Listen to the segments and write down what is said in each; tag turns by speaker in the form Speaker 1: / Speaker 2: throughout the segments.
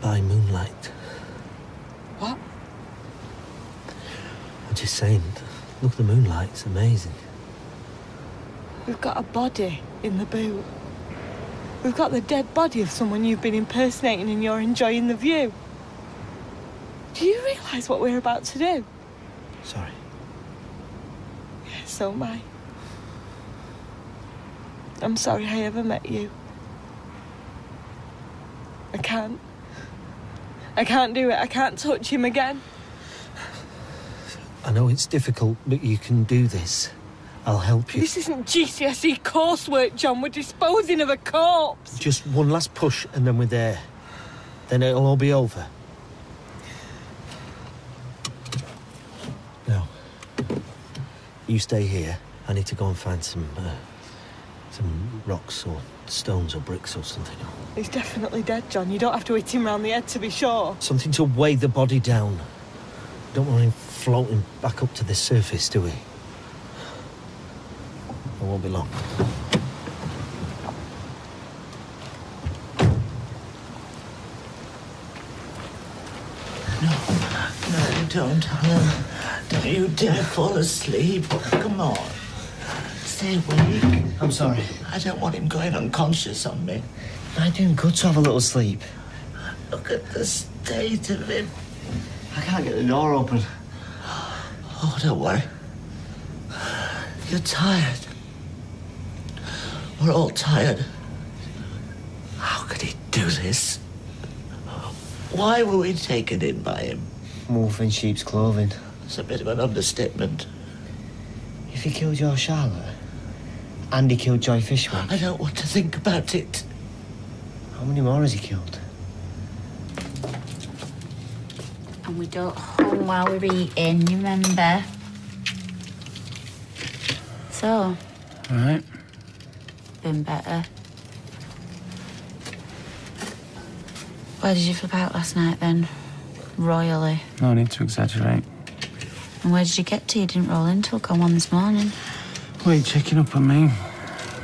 Speaker 1: by moonlight.
Speaker 2: What?
Speaker 1: I'm just saying, look at the moonlight, it's amazing.
Speaker 2: We've got a body in the boot. We've got the dead body of someone you've been impersonating and you're enjoying the view. Do you realise what we're about to do?
Speaker 1: Sorry.
Speaker 2: Yeah, so am I. I'm sorry I ever met you. I can't. I can't do it. I can't touch him again.
Speaker 1: I know it's difficult, but you can do this. I'll help you.
Speaker 2: This isn't GCSE coursework, John. We're disposing of a corpse.
Speaker 1: Just one last push and then we're there. Then it'll all be over. Now, you stay here. I need to go and find some, uh, some rocks or stones or bricks or something.
Speaker 2: He's definitely dead, John. You don't have to hit him round the head to be sure.
Speaker 1: Something to weigh the body down. Don't want him floating back up to the surface, do we? It won't be long.
Speaker 3: No, no, don't. No. Don't you dare fall asleep. Come on.
Speaker 1: I'm sorry.
Speaker 3: I don't want him going unconscious on me.
Speaker 1: Am I'm doing good to have a little sleep.
Speaker 3: Look at the state of him.
Speaker 1: I can't get the door open.
Speaker 3: Oh, don't worry. You're tired. We're all tired. How could he do this? Why were we taken in by him?
Speaker 4: Wolf in sheep's clothing.
Speaker 3: It's a bit of an understatement.
Speaker 4: If he killed your Charlotte, and he killed Joy Fishwick,
Speaker 3: I don't want to think about it.
Speaker 4: how many more has he killed?
Speaker 5: And we don't home while we're eating, you remember? So,
Speaker 6: All right.
Speaker 5: been better. Where did you flip out last night then? Royally.
Speaker 6: No need to exaggerate.
Speaker 5: And where did you get to? You didn't roll in till gone one this morning.
Speaker 6: Why are you checking up on me?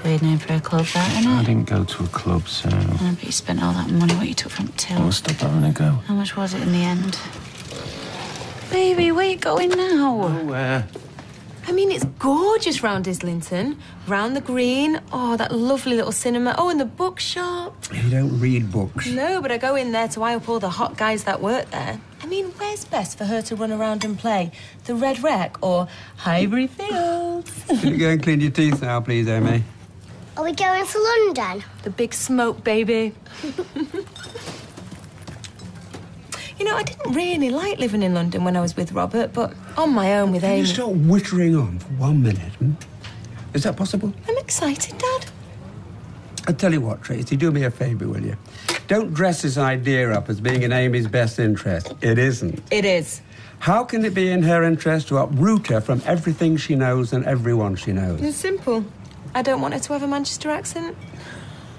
Speaker 5: Weird name for a club, that,
Speaker 6: I didn't go to a club, so.
Speaker 5: I bet you spent all that money what you took from Till.
Speaker 6: Oh, stop having a go.
Speaker 5: How much was it in the end? Baby, where you going now?
Speaker 6: Where?
Speaker 7: I mean, it's gorgeous round Islington. Round the green. Oh, that lovely little cinema. Oh, and the bookshop.
Speaker 8: You don't read books.
Speaker 7: No, but I go in there to eye up all the hot guys that work there. I mean, where's best for her to run around and play? The Red Wreck or Highbury Fields?
Speaker 8: Can you go and clean your teeth now, please, Amy?
Speaker 9: Are we going to London?
Speaker 7: The big smoke, baby. you know, I didn't really like living in London when I was with Robert, but on my own with
Speaker 8: Can you
Speaker 7: Amy.
Speaker 8: stop wittering on for one minute? hmm? Is that possible?
Speaker 7: I'm excited, Dad.
Speaker 8: I tell you what, Tracy, do me a favour, will you? Don't dress this idea up as being in Amy's best interest. It isn't.
Speaker 7: It is.
Speaker 8: How can it be in her interest to uproot her from everything she knows and everyone she knows?
Speaker 7: It's simple. I don't want her to have a Manchester accent.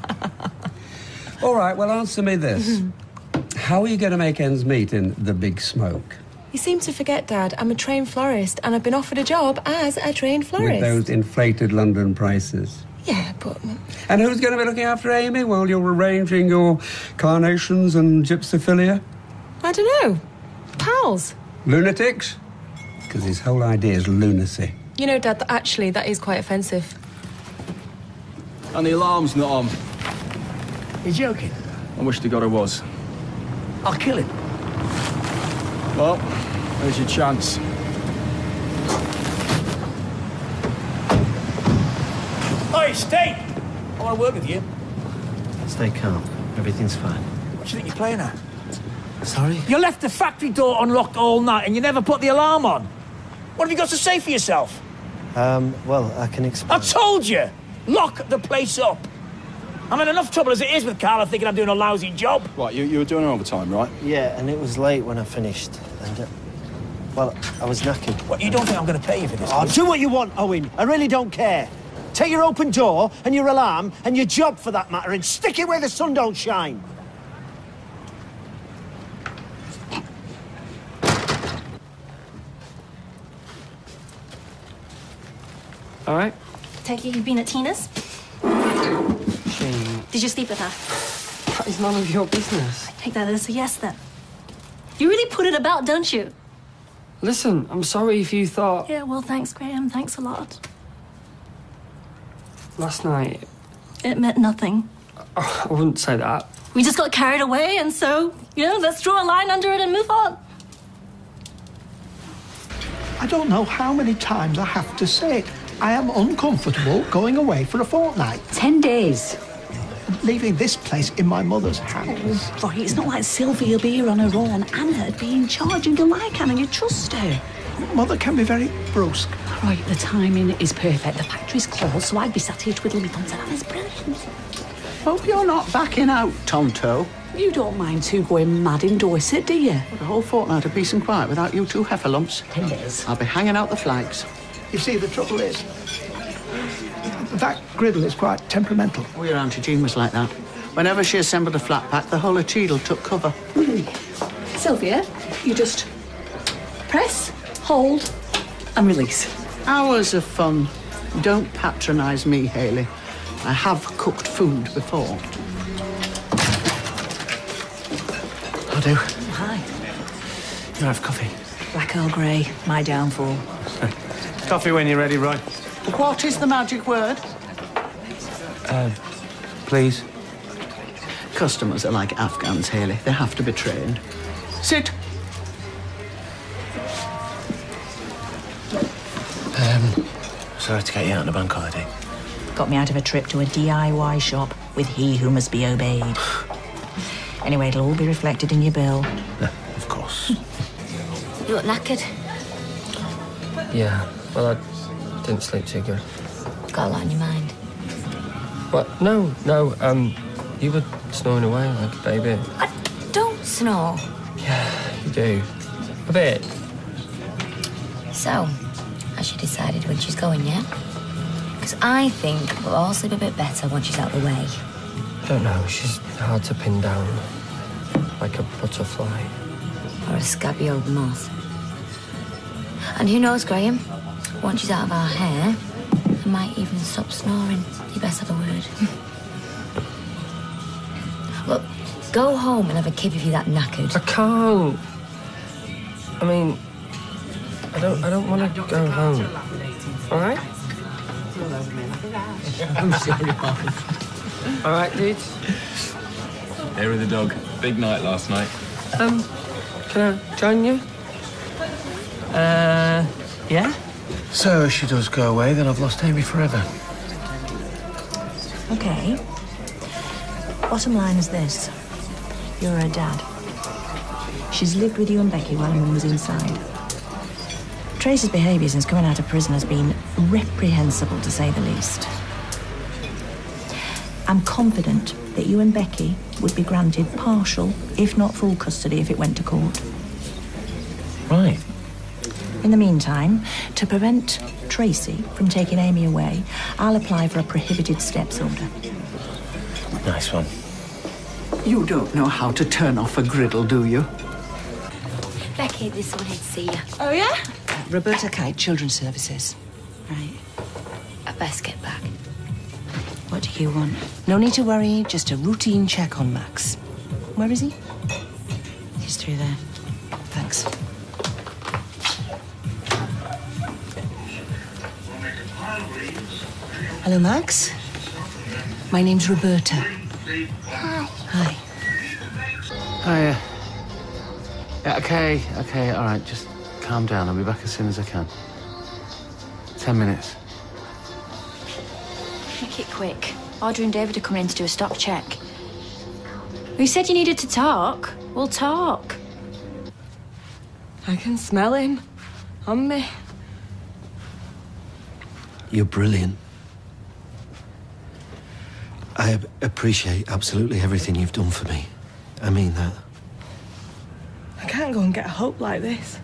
Speaker 8: All right, well, answer me this. How are you going to make ends meet in the big smoke?
Speaker 7: You seem to forget, Dad, I'm a trained florist and I've been offered a job as a trained florist.
Speaker 8: With those inflated London prices.
Speaker 7: Yeah, but um,
Speaker 8: And who's going to be looking after Amy while you're arranging your carnations and gypsophilia?
Speaker 7: I don't know. Pals.
Speaker 8: Lunatics? Because his whole idea is lunacy.
Speaker 7: You know, Dad, that actually that is quite offensive.
Speaker 10: And the alarm's not on.
Speaker 3: You're joking?
Speaker 10: I wish to God I was.
Speaker 3: I'll kill him.
Speaker 10: Well, there's your chance.
Speaker 3: Oi, stay! I want to work with you.
Speaker 1: Stay calm. Everything's fine.
Speaker 3: What do you think you're playing at?
Speaker 1: Sorry?
Speaker 3: You left the factory door unlocked all night and you never put the alarm on. What have you got to say for yourself?
Speaker 1: Um, well, I can explain.
Speaker 3: I told you! Lock the place up! I'm in enough trouble as it is with Carla thinking I'm doing a lousy job.
Speaker 10: Right, you, you were doing overtime, right?
Speaker 1: Yeah, and it was late when I finished. And, uh, well, I was knackered.
Speaker 3: What, you don't think I'm going to pay you for this?
Speaker 11: Oh,
Speaker 3: do you?
Speaker 11: do what you want, Owen. I really don't care. Take your open door and your alarm and your job for that matter and stick it where the sun don't shine.
Speaker 4: All right.
Speaker 9: Take it you've been at Tina's?
Speaker 4: She.
Speaker 9: Did you sleep with her?
Speaker 4: That is none of your business.
Speaker 12: Take that as a yes then. You really put it about, don't you?
Speaker 4: Listen, I'm sorry if you thought
Speaker 12: Yeah, well, thanks, Graham. Thanks a lot.
Speaker 4: Last night.
Speaker 12: It meant nothing.
Speaker 4: Oh, I wouldn't say that.
Speaker 12: We just got carried away, and so, you know, let's draw a line under it and move on.
Speaker 13: I don't know how many times I have to say it. I am uncomfortable going away for a fortnight.
Speaker 14: Ten days.
Speaker 13: Leaving this place in my mother's house.
Speaker 14: Oh, right, it's not like Sylvia will be here on her own. Anna would be in charge, and you like Anna, you trust her.
Speaker 13: Mother can be very brusque.
Speaker 14: Right, the timing is perfect. The factory's closed, so I'd be sat here twiddling my thumbs, and Anna's brilliant.
Speaker 15: Hope you're not backing out, Tonto.
Speaker 14: You don't mind two going mad in Dorset, do you?
Speaker 15: What, A whole fortnight of peace and quiet without you two heffalumps.
Speaker 14: Ten days.
Speaker 15: I'll be hanging out the flags.
Speaker 13: You see, the trouble is, that griddle is quite temperamental.
Speaker 15: Oh, your Auntie Jean was like that. Whenever she assembled a flat pack, the whole of Cheadle took cover.
Speaker 14: Sylvia, you just press, hold, and release.
Speaker 15: Hours of fun. Don't patronise me, Hayley. I have cooked food before.
Speaker 6: I do.
Speaker 14: Hi.
Speaker 6: You have coffee.
Speaker 14: Black Earl Grey, my downfall.
Speaker 6: Coffee when you're ready, Roy.
Speaker 15: What is the magic word?
Speaker 6: Uh, please.
Speaker 15: Customers are like Afghans, Hayley. They have to be trained. Sit.
Speaker 6: Sorry to get you out on the bank holiday.
Speaker 14: Got me out of a trip to a DIY shop with he who must be obeyed. Anyway, it'll all be reflected in your bill.
Speaker 6: of course.
Speaker 12: You look knackered.
Speaker 4: Yeah, well, I didn't sleep too good.
Speaker 12: Got a lot on your mind.
Speaker 4: What? No, no, um, you were snoring away like a baby.
Speaker 12: I Don't snore.
Speaker 4: Yeah, you do. A bit.
Speaker 12: So, has she decided when she's going yet? Because I think we'll all sleep a bit better once she's out of the way.
Speaker 4: I Don't know, she's hard to pin down. Like a butterfly.
Speaker 12: Or a scabby old moth. And who knows, Graham? Once she's out of our hair, I might even stop snoring. You best have a word. Look, go home and have a kip if you're that knackered.
Speaker 4: I can't. I mean, I don't. I don't want to go home. All right.
Speaker 6: I'm sorry,
Speaker 4: All right, dudes.
Speaker 16: There with the dog. Big night last night.
Speaker 4: Um, can I join you?
Speaker 6: Uh, yeah? So if she does go away, then I've lost Amy forever.
Speaker 14: Okay. Bottom line is this. You're her dad. She's lived with you and Becky while her mum was inside. Tracy's behaviour since coming out of prison has been reprehensible, to say the least. I'm confident that you and Becky would be granted partial, if not full custody, if it went to court.
Speaker 6: Right.
Speaker 14: In the meantime, to prevent Tracy from taking Amy away, I'll apply for a prohibited steps order.
Speaker 6: Nice one.
Speaker 15: You don't know how to turn off a griddle, do you?
Speaker 12: Becky, this one he'd see you.
Speaker 2: Oh, yeah?
Speaker 14: Roberta Kite, Children's Services.
Speaker 12: Right. I best get back.
Speaker 14: What do you want? No need to worry, just a routine check on Max. Where is he? He's through there. Thanks. Hello, Max. My name's Roberta.
Speaker 17: Hi.
Speaker 14: Hi.
Speaker 6: Hiya. Okay, okay, all right. Just calm down. I'll be back as soon as I can. Ten minutes.
Speaker 18: Make it quick. Audrey and David are coming in to do a stock check. We said you needed to talk. We'll talk.
Speaker 2: I can smell him. On me.
Speaker 1: You're brilliant. I appreciate absolutely everything you've done for me. I mean that.
Speaker 2: I can't go and get a hope like this.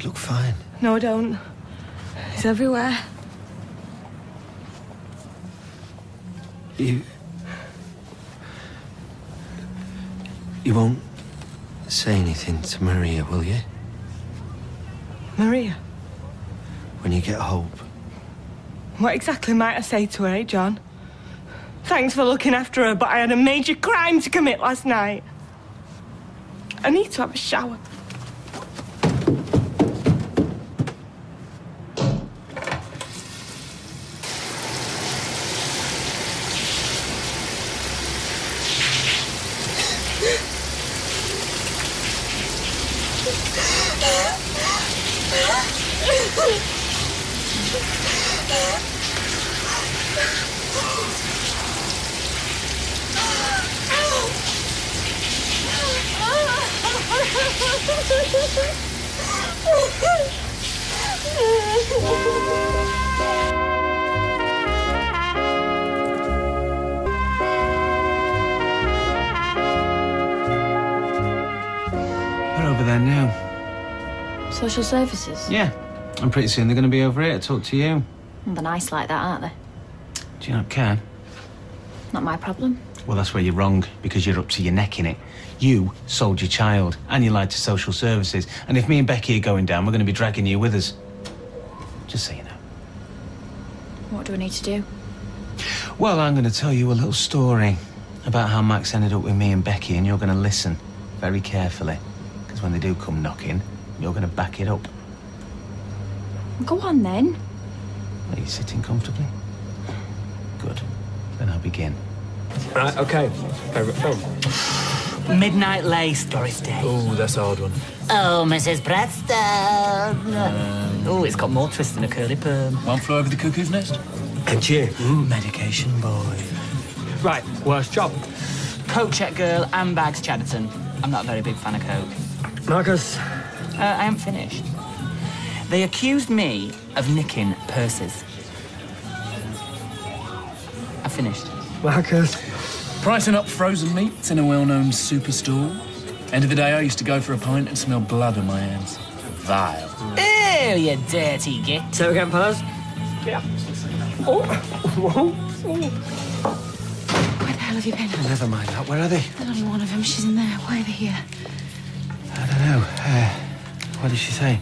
Speaker 1: You look fine.
Speaker 2: No, I don't. It's everywhere.
Speaker 1: You. You won't say anything to Maria, will you?
Speaker 2: Maria,
Speaker 1: When you get hope.
Speaker 2: what exactly might I say to her, eh, John? Thanks for looking after her, but I had a major crime to commit last night. I need to have a shower.
Speaker 18: Social services?
Speaker 6: Yeah. And pretty soon they're going to be over here to talk to you.
Speaker 18: Well, they're nice like that, aren't they?
Speaker 6: Do you not care?
Speaker 18: Not my problem.
Speaker 6: Well, that's where you're wrong, because you're up to your neck in it. You sold your child, and you lied to social services. And if me and Becky are going down, we're going to be dragging you with us. Just so you know.
Speaker 18: What do I need to do?
Speaker 6: Well, I'm going to tell you a little story about how Max ended up with me and Becky, and you're going to listen very carefully. Because when they do come knocking, you're going to back it up.
Speaker 18: Go on then.
Speaker 6: Are you sitting comfortably? Good. Then I'll begin.
Speaker 16: Right, okay. Favourite film?
Speaker 19: Midnight Lace, Doris Day.
Speaker 16: Oh, that's a hard one.
Speaker 19: Oh, Mrs. Preston. oh, it's got more twist than a curly perm.
Speaker 16: One flew over the cuckoo's nest.
Speaker 19: And you? medication boy.
Speaker 16: Right, worst job.
Speaker 19: Coat check girl and bags Chatterton. I'm not a very big fan of coke.
Speaker 16: Marcus.
Speaker 19: Uh, I am finished. They accused me of nicking purses. I finished.
Speaker 16: Marcus. Pricing up frozen meats in a well-known superstore. End of the day, I used to go for a pint and smell blood on my hands. Vile.
Speaker 19: Ew, you dirty git.
Speaker 16: So again, fellas? Yeah. Oh.
Speaker 17: Where the hell have you been?
Speaker 6: Never mind that. Where are they?
Speaker 17: There's only one of them. She's in there. Why are they here?
Speaker 6: I don't know. Uh, what did she say?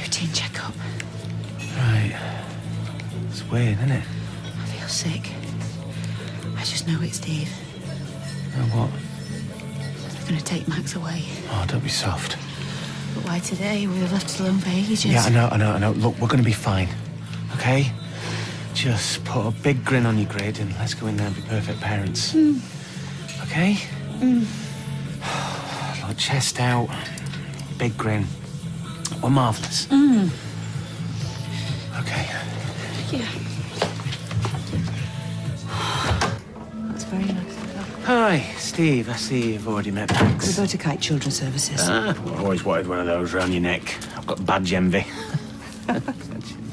Speaker 17: Routine checkup.
Speaker 6: Right. It's weird, isn't it?
Speaker 17: I feel sick. I just know it's Dave.
Speaker 6: Know what?
Speaker 17: They're going to take Max away.
Speaker 6: Oh, don't be soft.
Speaker 17: But why today? We were left alone for ages.
Speaker 6: Yeah, I know, I know, I know. Look, we're going to be fine. Okay? Just put a big grin on your grid and let's go in there and be perfect parents.
Speaker 17: Mm.
Speaker 6: Okay?
Speaker 17: Mm.
Speaker 6: Look, chest out, big grin. We're marvellous.
Speaker 17: Mm.
Speaker 6: Okay.
Speaker 17: Yeah. That's very nice.
Speaker 6: Hi, Steve. I see you've already met Max.
Speaker 17: We go to Kite Children's Services.
Speaker 6: Ah, I've always wanted one of those round your neck. I've got badge envy.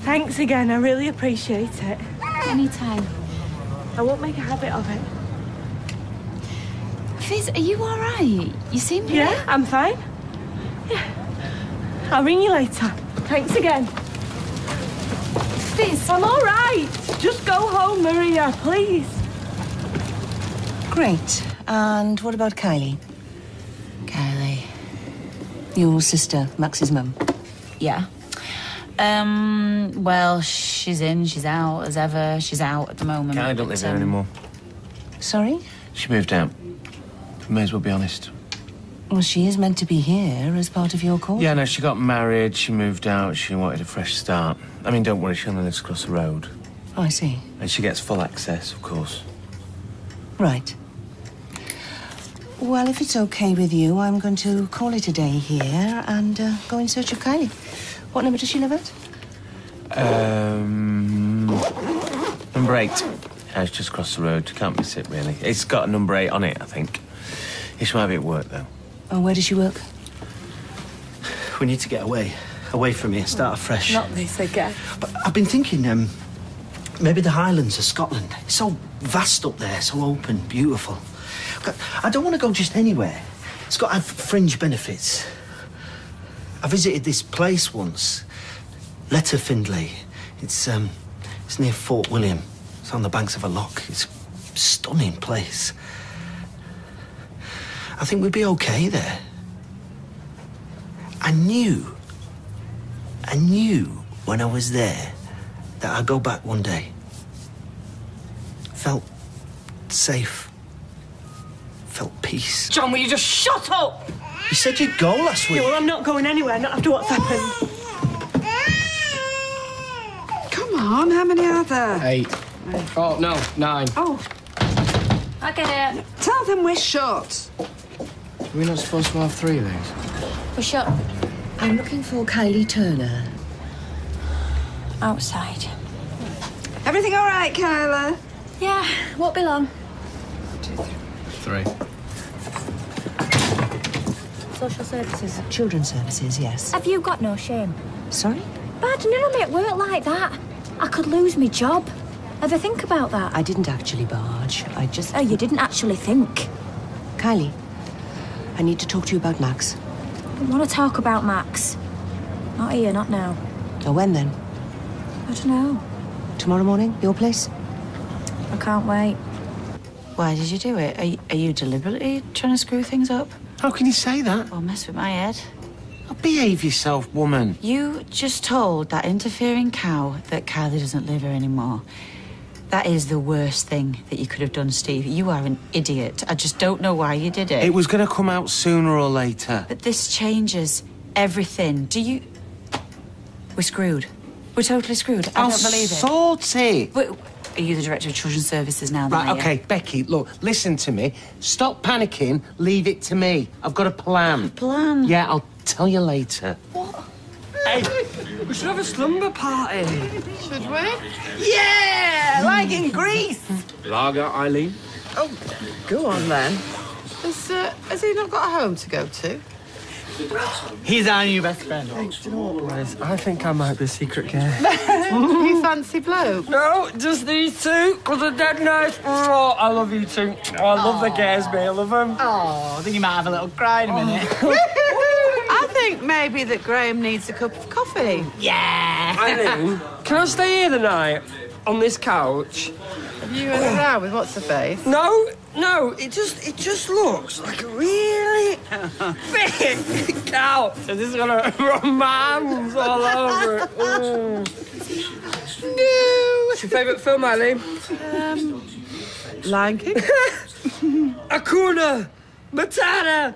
Speaker 2: Thanks again. I really appreciate it.
Speaker 18: Anytime.
Speaker 2: I won't make a habit of it.
Speaker 18: Fiz, are you all right? You seem
Speaker 2: Yeah, I'm fine. Yeah. I'll ring you later. Thanks again.
Speaker 18: Fiz.
Speaker 2: I'm all right. Just go home, Maria, please.
Speaker 17: Great. And what about Kylie? Kylie. Your sister, Max's mum.
Speaker 7: Yeah. Um, well, she's in, she's out, as ever. She's out at the moment.
Speaker 6: I don't live here
Speaker 7: um,
Speaker 6: anymore.
Speaker 17: Sorry?
Speaker 6: She moved out. May as well be honest.
Speaker 17: Well, she is meant to be here as part of your course.
Speaker 6: Yeah, no, she got married, she moved out, she wanted a fresh start. I mean, don't worry, she only lives across the road.
Speaker 17: Oh, I see.
Speaker 6: And she gets full access, of course.
Speaker 17: Right. Well, if it's okay with you, I'm going to call it a day here and uh, go in search of Kylie. What number does she live at?
Speaker 6: Um, number eight. It's just across the road. Can't miss it, really. It's got a number eight on it, I think. She might be at work, though.
Speaker 17: Oh, where does she work?
Speaker 1: We need to get away. Away from here, start afresh.
Speaker 2: Not this again.
Speaker 1: But I've been thinking, um, maybe the Highlands of Scotland. It's so vast up there, so open, beautiful. I don't want to go just anywhere. It's got to have fringe benefits. I visited this place once, Letterfinlay. It's um, it's near Fort William. It's on the banks of a loch. It's a stunning place. I think we'd be okay there. I knew, I knew when I was there that I'd go back one day. Felt safe. Felt peace.
Speaker 2: John, will you just shut up?
Speaker 1: You said you'd go last week.
Speaker 2: Yeah, well, I'm not going anywhere, not after what's happened.
Speaker 20: Come on, how many are there?
Speaker 4: Eight. Oh, no, nine.
Speaker 20: Oh,
Speaker 18: I get it.
Speaker 20: tell them we're short.
Speaker 4: Are we not supposed to have three of these?
Speaker 18: We're shut.
Speaker 17: I'm looking for Kylie Turner.
Speaker 18: Outside.
Speaker 20: Everything all right, Kyla?
Speaker 18: Yeah, won't be long.
Speaker 4: Three.
Speaker 17: Social services. Children's services, yes.
Speaker 18: Have you got no shame?
Speaker 17: Sorry?
Speaker 18: Bad never make work like that. I could lose my job. Ever think about that?
Speaker 17: I didn't actually barge. I just.
Speaker 18: Oh, you didn't actually think.
Speaker 17: Kylie, I need to talk to you about Max.
Speaker 18: I want to talk about Max. Not here, not now.
Speaker 17: Oh, when then?
Speaker 18: I don't know.
Speaker 17: Tomorrow morning? Your place?
Speaker 18: I can't wait.
Speaker 17: Why did you do it? Are you, are you deliberately trying to screw things up?
Speaker 6: How can you say that?
Speaker 17: Or mess with my head?
Speaker 6: Oh, behave yourself, woman.
Speaker 17: You just told that interfering cow that Kylie doesn't live here anymore. That is the worst thing that you could have done, Steve. You are an idiot. I just don't know why you did it.
Speaker 6: It was going to come out sooner or later.
Speaker 17: But this changes everything. Do you. We're screwed. We're totally screwed. I
Speaker 6: I'll
Speaker 17: don't believe it.
Speaker 6: sort it.
Speaker 17: Wait, are you the director of children's services now? then,
Speaker 6: Right, okay, Becky, look, listen to me. Stop panicking, leave it to me. I've got a plan.
Speaker 17: Plan?
Speaker 6: Yeah, I'll tell you later.
Speaker 4: Hey, we should have a slumber party.
Speaker 20: Should we?
Speaker 4: Yeah, like in Greece. Lager, Eileen.
Speaker 20: Oh, go on then. Has, uh, has he not got a home to go to?
Speaker 4: He's our new best friend. Hey, do you know what, boys? I think I might be a secret gay.
Speaker 20: you fancy bloke?
Speaker 4: No, just these two, because they're dead nice. Oh, I love you two. I love the gays, mate. I love them.
Speaker 19: Oh, I think you might have a little cry in a minute.
Speaker 20: I think maybe that Graham needs a cup of coffee.
Speaker 19: yeah.
Speaker 4: Eileen, can I stay here the night On this couch?
Speaker 20: Have you had a row with what's the face?
Speaker 4: No, no, it just it just looks like a really big couch. And this is gonna romance all over it. Mm.
Speaker 20: No.
Speaker 4: What's your favourite film, Eileen?
Speaker 20: Um, Lion King.
Speaker 4: Hakuna Matata.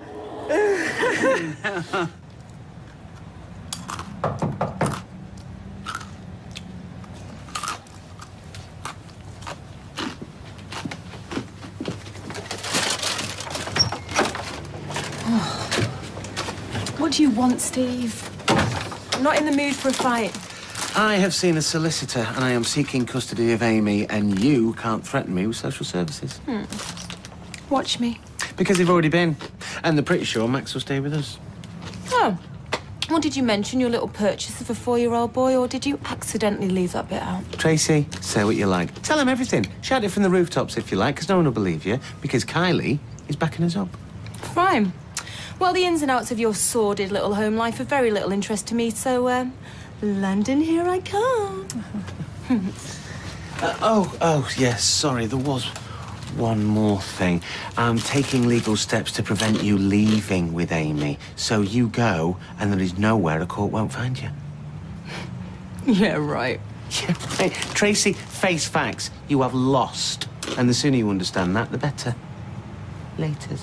Speaker 2: Do you want, Steve? I'm not in the mood for a fight.
Speaker 6: I have seen a solicitor and I am seeking custody of Amy, and you can't threaten me with social services.
Speaker 2: Hmm. Watch me.
Speaker 6: Because they've already been. And they're pretty sure Max will stay with us.
Speaker 7: Oh. Well, did you mention your little purchase of a four-year-old boy, or did you accidentally leave that bit out?
Speaker 6: Tracy, say what you like. Tell him everything. Shout it from the rooftops if you like, because no one will believe you, because Kylie is backing us up.
Speaker 7: Fine. Well, the ins and outs of your sordid little home life are very little interest to me, so, um, London, here I come.
Speaker 6: Uh, oh, oh, yes, sorry, there was one more thing. I'm taking legal steps to prevent you leaving with Amy. So you go, and there is nowhere a court won't find you.
Speaker 7: Yeah, right.
Speaker 6: Yeah, hey, Tracy, face facts. You have lost. And the sooner you understand that, the better. Laters.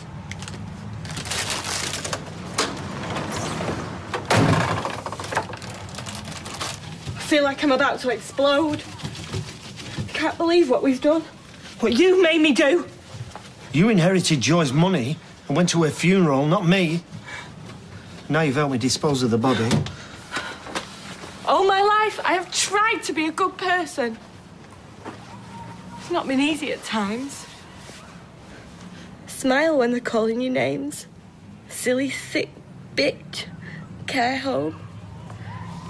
Speaker 2: Feel like I'm about to explode. I can't believe what we've done. What you made me do.
Speaker 1: You inherited Joy's money and went to her funeral, not me. Now you've helped me dispose of the body.
Speaker 2: All my life, I have tried to be a good person. It's not been easy at times. Smile when they're calling you names. Silly, sick bitch. Care home.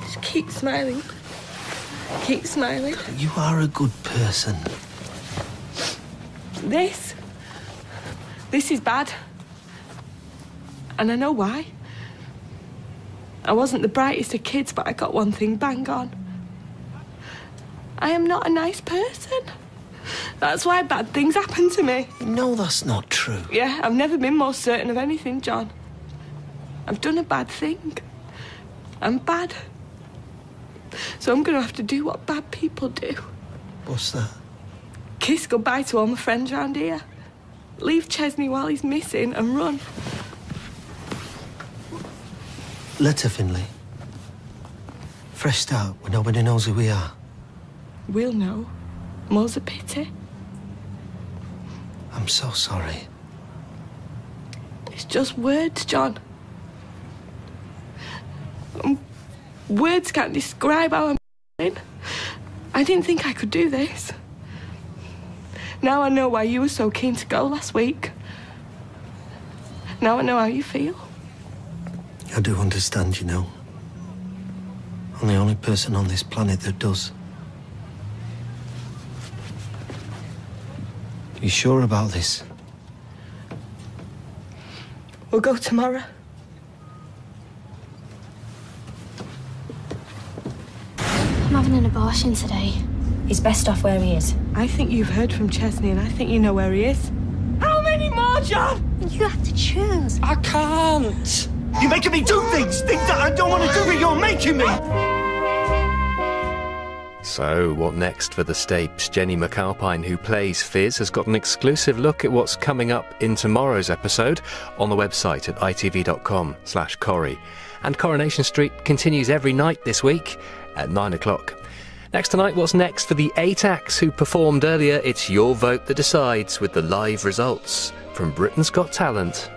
Speaker 2: Just keep smiling. Keep smiling.
Speaker 1: You are a good person.
Speaker 2: This. This is bad. And I know why. I wasn't the brightest of kids, but I got one thing bang on. I am not a nice person. That's why bad things happen to me.
Speaker 1: No, that's not true.
Speaker 2: Yeah, I've never been more certain of anything, John. I've done a bad thing. I'm bad. So I'm going to have to do what bad people do
Speaker 1: What's that?
Speaker 2: Kiss goodbye to all my friends round here. Leave Chesney while he's missing and run.
Speaker 1: Letter, Finley. Fresh start where nobody knows who we are.
Speaker 2: We'll know. More's a pity.
Speaker 1: I'm so sorry.
Speaker 2: It's just words, John. Um, words can't describe how I'm feeling. I didn't think I could do this. Now I know why you were so keen to go last week. Now I know how you feel.
Speaker 1: I do understand, you know. I'm the only person on this planet that does. You sure about this?
Speaker 2: We'll go tomorrow.
Speaker 12: Having an abortion today. He's best off where he is.
Speaker 2: I think you've heard from Chesney and I think you know where he is. How many more, John?
Speaker 12: You have to choose.
Speaker 4: I can't.
Speaker 11: You're making me do things, things that I don't want to do, but you're making me.
Speaker 21: So, what next for the Stapes? Jennie McAlpine, who plays Fiz, has got an exclusive look at what's coming up in tomorrow's episode on the website at itv.com slash Corrie. And Coronation Street continues every night this week at 9 o'clock. Next tonight, what's next for the eight acts who performed earlier? It's your vote that decides with the live results from Britain's Got Talent